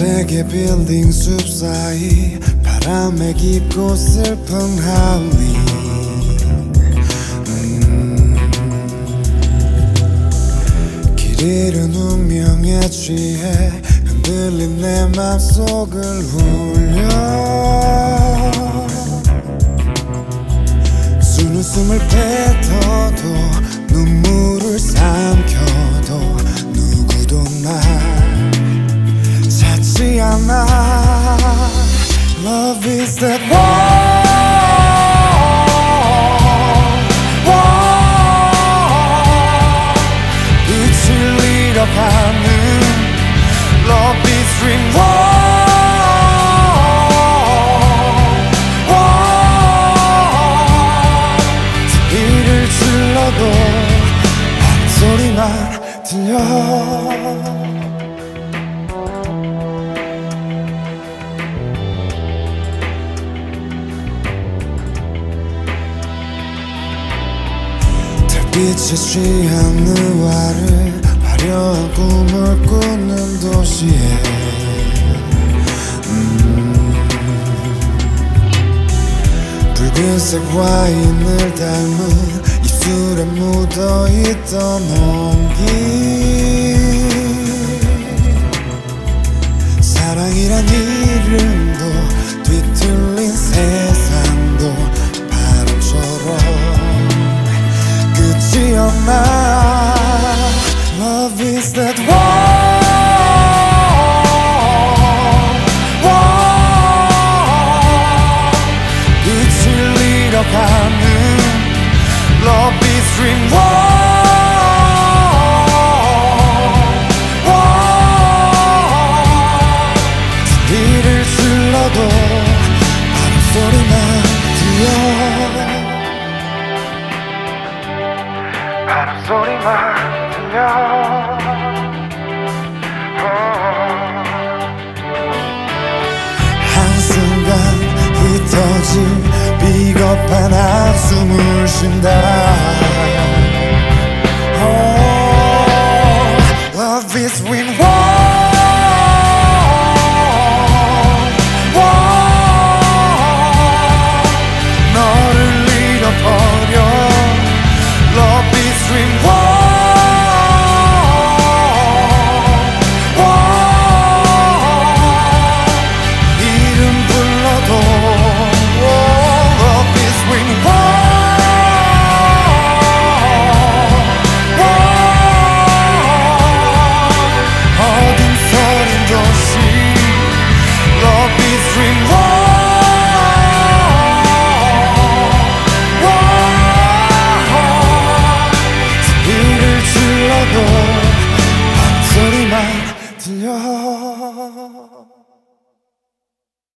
세계 빌딩 숲 사이 바람에 깊고 슬픈 하위 음. 길 잃은 운명에 취해 흔들린 내 맘속을 울려 숨을 뱉어도 눈물 Love is that war, war 빛을 잃어가는 Love is dream 소리만 들려 빛에 취한 느와를 화려한 꿈을 꾸는 도시에 음. 붉은색 와인을 닮은 입술에 묻어있던 온기 사랑이란 이름도 끝이 없나 Love is that war, war 빛을 잃어가는 Love is dream 소리만 들려 어. 한순간 흩어진 비겁한 한숨을 쉰다. 어, love is win one in your heart.